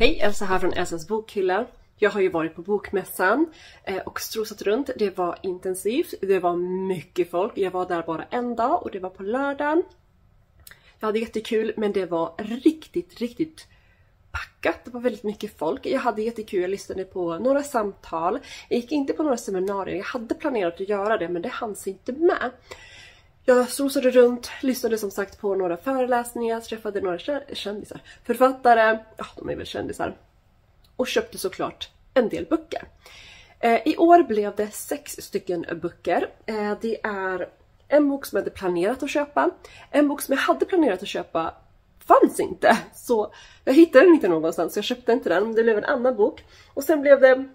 Hej, Elsa här från Elsas bokhylla. Jag har ju varit på bokmässan eh, och strosat runt. Det var intensivt, det var mycket folk. Jag var där bara en dag och det var på lördagen. Jag hade jättekul men det var riktigt, riktigt packat. Det var väldigt mycket folk. Jag hade jättekul, jag lyssnade på några samtal. Jag gick inte på några seminarier, jag hade planerat att göra det men det hanns inte med. Jag strosade runt, lyssnade som sagt på några föreläsningar, träffade några kändisar, författare, ja de är väl kändisar. Och köpte såklart en del böcker. Eh, I år blev det sex stycken böcker. Eh, det är en bok som jag hade planerat att köpa. En bok som jag hade planerat att köpa fanns inte. Så jag hittade den inte någonstans så jag köpte inte den. Det blev en annan bok. Och sen blev det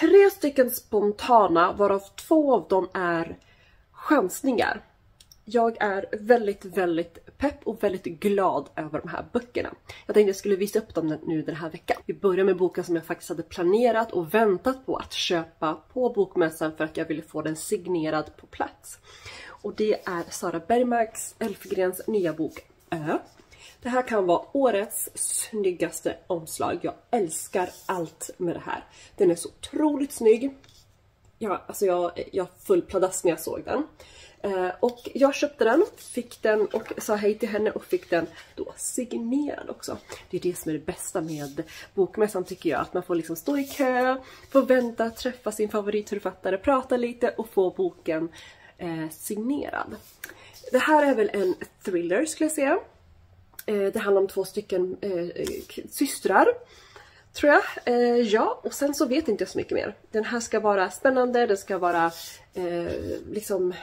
tre stycken spontana varav två av dem är chansningar. Jag är väldigt, väldigt pepp och väldigt glad över de här böckerna. Jag tänkte jag skulle visa upp dem nu den här veckan. Vi börjar med boken som jag faktiskt hade planerat och väntat på att köpa på bokmässan för att jag ville få den signerad på plats. Och det är Sara Bergmarks Elfgrens nya bok Ö. Det här kan vara årets snyggaste omslag. Jag älskar allt med det här. Den är så otroligt snygg ja, alltså jag, jag full pladask när jag såg den. Eh, och jag köpte den, fick den och sa hej till henne och fick den då signerad också. Det är det som är det bästa med bokmässan tycker jag, att man får liksom stå i kö, få vänta, träffa sin favoritförfattare, prata lite och få boken eh, signerad. Det här är väl en thriller skulle jag säga. Eh, det handlar om två stycken eh, systrar Tror jag. Eh, ja, och sen så vet inte jag så mycket mer. Den här ska vara spännande, den ska vara eh, liksom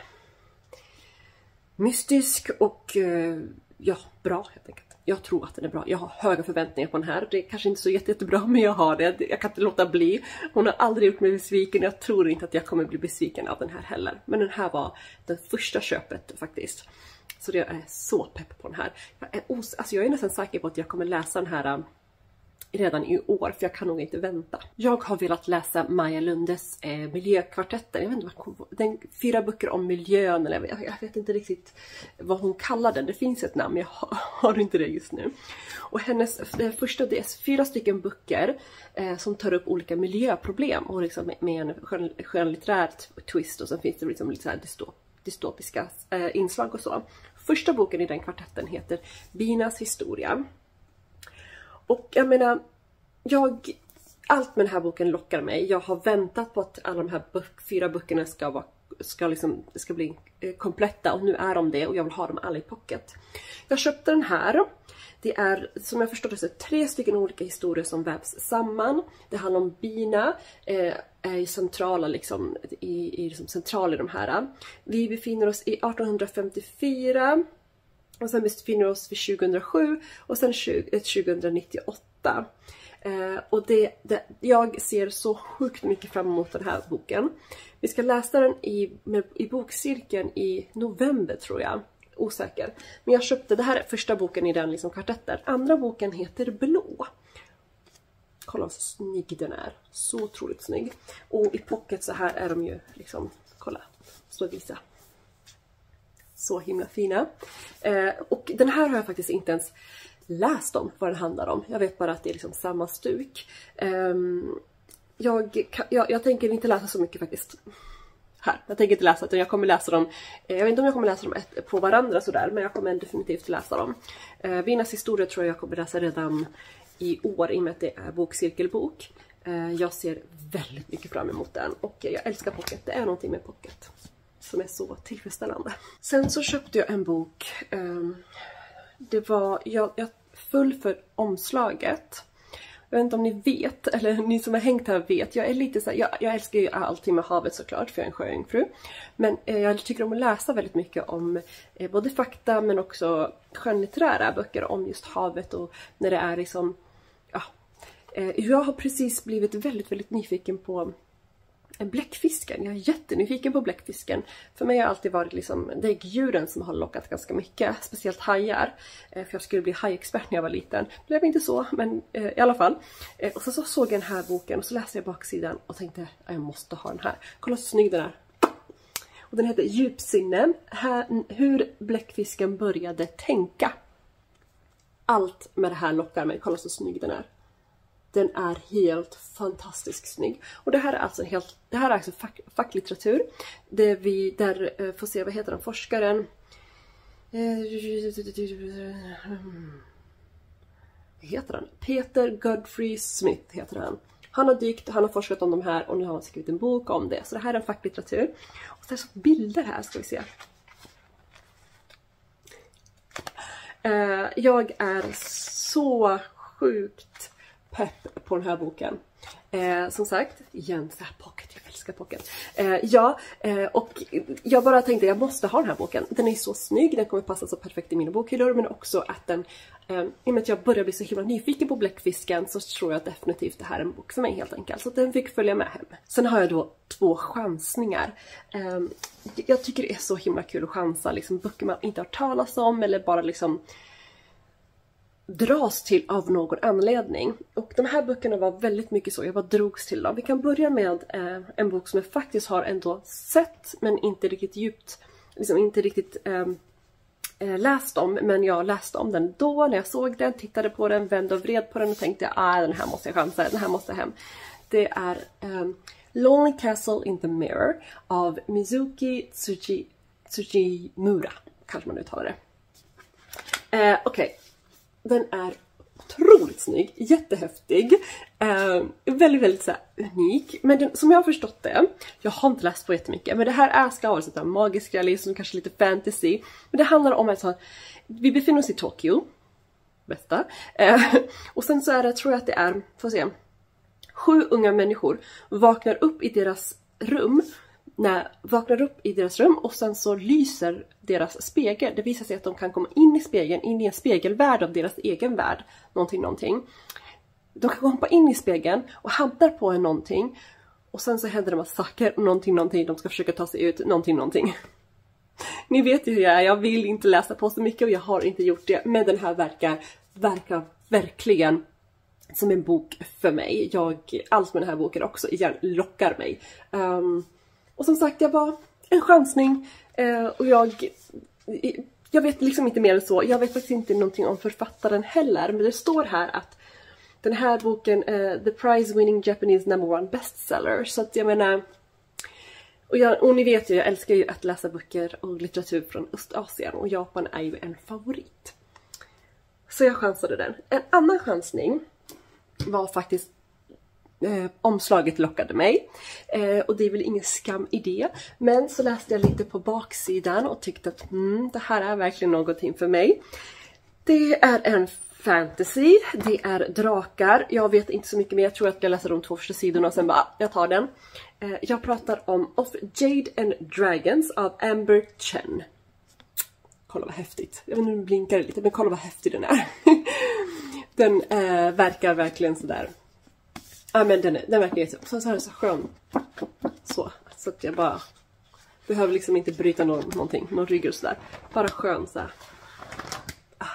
mystisk och eh, ja, bra helt enkelt. Jag tror att den är bra. Jag har höga förväntningar på den här. Det är kanske inte så jätte, jättebra men jag har det. Jag kan inte låta bli. Hon har aldrig gjort mig besviken. Jag tror inte att jag kommer bli besviken av den här heller. Men den här var det första köpet faktiskt. Så jag är så pepp på den här. Jag är, alltså jag är nästan säker på att jag kommer läsa den här um, redan i år för jag kan nog inte vänta. Jag har velat läsa Maja Lundes eh, Miljökvartetten. Jag vet inte vad den, fyra böcker om miljön eller jag, jag, vet inte riktigt vad hon kallar den. Det finns ett namn men jag har, har inte det just nu. Och hennes första det är fyra stycken böcker eh, som tar upp olika miljöproblem och liksom med en skön, skönlitterär twist och sen finns det liksom lite så dystop, dystopiska eh, inslag och så. Första boken i den kvartetten heter Binas historia. Och jag menar, jag... Allt med den här boken lockar mig. Jag har väntat på att alla de här bok, fyra böckerna ska, vara, ska, liksom, ska bli eh, kompletta och nu är de det och jag vill ha dem alla i pocket. Jag köpte den här. Det är som jag förstår det så tre stycken olika historier som vävs samman. Det handlar om bina, eh, är centrala liksom, i, i liksom central i de här. Vi befinner oss i 1854 och sen befinner vi oss vid 2007 och sen 2098. Eh, eh, och det, det, jag ser så sjukt mycket fram emot den här boken. Vi ska läsa den i, med, i bokcirkeln i november tror jag. Osäker. Men jag köpte, det här är första boken i den liksom kvartetten. Andra boken heter Blå. Kolla vad snygg den är. Så otroligt snygg. Och i pocket så här är de ju liksom, kolla, så visa så himla fina. Eh, och den här har jag faktiskt inte ens läst om vad den handlar om. Jag vet bara att det är liksom samma stuk. Eh, jag, jag, jag, tänker inte läsa så mycket faktiskt. Här, jag tänker inte läsa utan jag kommer läsa dem, eh, jag vet inte om jag kommer läsa dem ett, på varandra sådär men jag kommer definitivt läsa dem. Eh, Vinas historia tror jag jag kommer läsa redan i år i och med att det är bokcirkelbok. Eh, jag ser väldigt mycket fram emot den och jag älskar pocket, det är någonting med pocket som är så tillfredsställande. Sen så köpte jag en bok. Ehm, det var, jag, jag full för omslaget. Jag vet inte om ni vet, eller ni som har hängt här vet, jag är lite så här, jag, jag, älskar ju allting med havet såklart för jag är en sjöjungfru. Men eh, jag tycker om att läsa väldigt mycket om eh, både fakta men också skönlitterära böcker om just havet och när det är liksom, ja. Eh, jag har precis blivit väldigt, väldigt nyfiken på bläckfisken. Jag är jättenyfiken på bläckfisken. För mig har det alltid varit liksom däggdjuren som har lockat ganska mycket. Speciellt hajar. Eh, för jag skulle bli hajexpert när jag var liten. Det blev inte så, men eh, i alla fall. Eh, och så, så såg jag den här boken och så läste jag baksidan och tänkte att jag måste ha den här. Kolla så snygg den är. Och den heter Djupsinne. Här, hur bläckfisken började tänka. allt med det här lockar mig. Kolla så snygg den är. Den är helt fantastiskt snygg. Och det här är alltså helt, det här är alltså fack, facklitteratur. Det vi, där, eh, får se vad heter den, forskaren eh, vad heter han? Peter Godfrey Smith heter han. Han har dykt, han har forskat om de här och nu har han skrivit en bok om det. Så det här är en facklitteratur. Och så är det så bilder här ska vi se. Eh, jag är så sjukt pepp på den här boken. Eh, som sagt, igen så här pocket, jag älskar pocket. Eh, ja, eh, och jag bara tänkte jag måste ha den här boken. Den är så snygg, den kommer passa så perfekt i mina bokhyllor men också att den, eh, i och med att jag börjar bli så himla nyfiken på Bläckfisken så tror jag definitivt det här är en bok för mig helt enkelt. Så den fick följa med hem. Sen har jag då två chansningar. Eh, jag tycker det är så himla kul att chansa liksom böcker man inte har talas om eller bara liksom dras till av någon anledning. Och de här böckerna var väldigt mycket så, jag bara drogs till dem. Vi kan börja med eh, en bok som jag faktiskt har ändå sett men inte riktigt djupt, liksom inte riktigt ehm, eh, läst om. Men jag läste om den då när jag såg den, tittade på den, vände och vred på den och tänkte ah den här måste jag chansa, den här måste hem. Det är eh, Lonely Castle in the Mirror av Mizuki Tsuji, Tsujimura, kanske man uttalar det. Eh, Okej, okay. Den är otroligt snygg, jättehäftig, eh, väldigt, väldigt så här, unik. Men den, som jag har förstått det, jag har inte läst på jättemycket, men det här är ska vara så magisk realism, kanske lite fantasy. Men det handlar om att vi befinner oss i Tokyo, bästa. Eh, och sen så är det, tror jag att det är, får se, sju unga människor vaknar upp i deras rum när, vaknar upp i deras rum och sen så lyser deras spegel. Det visar sig att de kan komma in i spegeln, in i en spegelvärld av deras egen värld. Någonting, någonting. De kan hoppa in i spegeln och hamnar på en någonting. Och sen så händer det massa saker, någonting, någonting, de ska försöka ta sig ut, någonting, någonting. Ni vet ju hur jag är, jag vill inte läsa på så mycket och jag har inte gjort det. Men den här verkar, verkar verkligen som en bok för mig. Jag, allt med den här boken också igen lockar mig. Um, och som sagt, jag var en chansning eh, och jag jag vet liksom inte mer än så. Jag vet faktiskt inte någonting om författaren heller. Men det står här att den här boken eh, the prize winning Japanese number one bestseller. Så att jag menar... Och, jag, och ni vet ju, jag älskar ju att läsa böcker och litteratur från Östasien och Japan är ju en favorit. Så jag chansade den. En annan chansning var faktiskt eh, omslaget lockade mig. Eh, och det är väl ingen skam i det. Men så läste jag lite på baksidan och tyckte att mm, det här är verkligen någonting för mig. Det är en fantasy, det är drakar. Jag vet inte så mycket mer, jag tror att jag läser de två första sidorna och sen bara, ah, jag tar den. Eh, jag pratar om Of Jade and Dragons av Amber Chen. Kolla vad häftigt. Jag vet inte, nu blinkar det lite, men kolla vad häftig den är. den eh, verkar verkligen sådär Ja men den, den verkar jätte... Typ- så, så här så skön. Så. Så att jag bara... Behöver liksom inte bryta någon, någonting, någon rygg och sådär. Bara skön så här. Ah,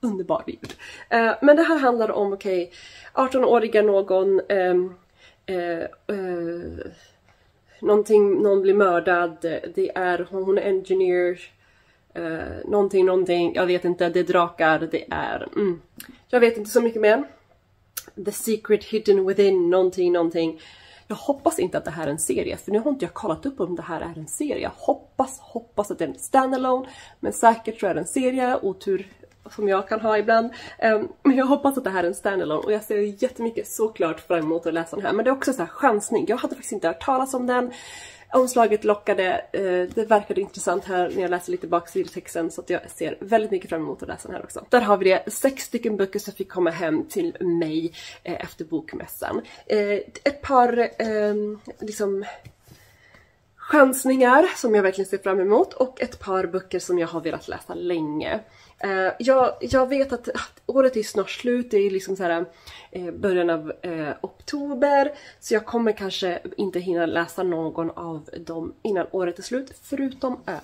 underbar ljud. Eh, men det här handlar om, okej, okay, 18-åriga någon ehm, eh, eh, någonting, någon blir mördad, det är, hon är engineer, eh, någonting, någonting, jag vet inte, det är drakar, det är, mm, jag vet inte så mycket mer. The Secret Hidden Within någonting, någonting. Jag hoppas inte att det här är en serie, för nu har inte jag kollat upp om det här är en serie. Jag hoppas, hoppas att det är en standalone, men säkert tror jag det är en serie, otur som jag kan ha ibland. Ehm, men jag hoppas att det här är en standalone och jag ser jättemycket såklart fram emot att läsa den här. Men det är också så här chansning, jag hade faktiskt inte hört talas om den. Omslaget lockade, eh, det verkade intressant här när jag läste lite baksidetexten så att jag ser väldigt mycket fram emot att läsa den här också. Där har vi det, sex stycken böcker som fick komma hem till mig eh, efter bokmässan. Eh, ett par ehm, liksom chansningar som jag verkligen ser fram emot och ett par böcker som jag har velat läsa länge. Eh, jag, jag vet att, att, året är snart slut, det är liksom så här, eh, början av eh, oktober. Så jag kommer kanske inte hinna läsa någon av dem innan året är slut, förutom Ö.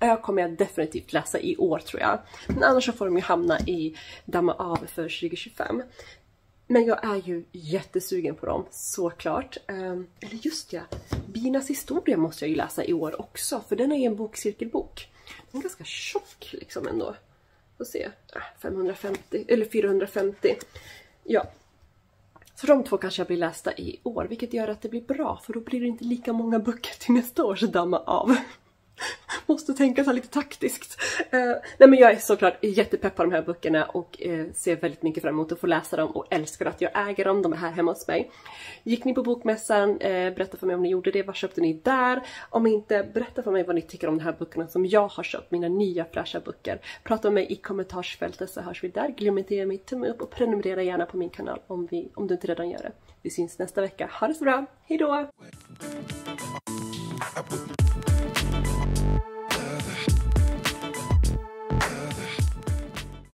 Ö kommer jag definitivt läsa i år tror jag. Men annars så får de ju hamna i damma av för 2025. Men jag är ju jättesugen på dem, såklart. Eh, eller just ja, Binas historia måste jag ju läsa i år också, för den är ju en bokcirkelbok. Den är ganska tjock liksom ändå. Får se. Ah, 550 eller 450. Ja. Så de två kanske jag blir lästa i år, vilket gör att det blir bra för då blir det inte lika många böcker till nästa års damma av. Måste tänka så lite taktiskt. Uh, nej men jag är såklart jättepepp på de här böckerna och uh, ser väldigt mycket fram emot att få läsa dem och älskar att jag äger dem. De är här hemma hos mig. Gick ni på bokmässan? Uh, berätta för mig om ni gjorde det. Vad köpte ni där? Om inte, berätta för mig vad ni tycker om de här böckerna som jag har köpt. Mina nya fräscha böcker. Prata med mig i kommentarsfältet så hörs vi där. Glöm inte att ge mig tumme upp och prenumerera gärna på min kanal om, vi, om du inte redan gör det. Vi syns nästa vecka. Ha det så bra. Hejdå!